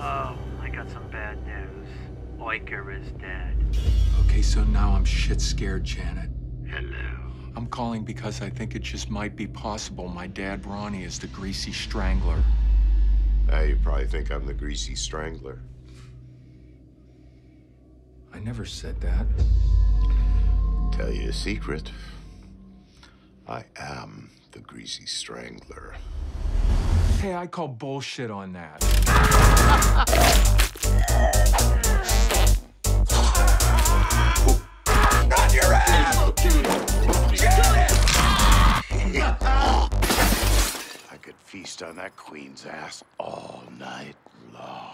Um, Riker is dead. Okay, so now I'm shit scared, Janet. Hello. I'm calling because I think it just might be possible my dad, Ronnie, is the greasy strangler. Now you probably think I'm the greasy strangler. I never said that. Tell you a secret. I am the greasy strangler. Hey, I call bullshit on that. On your ass! I could feast on that queen's ass all night long.